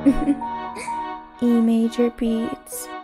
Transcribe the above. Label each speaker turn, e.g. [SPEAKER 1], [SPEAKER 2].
[SPEAKER 1] E major beats.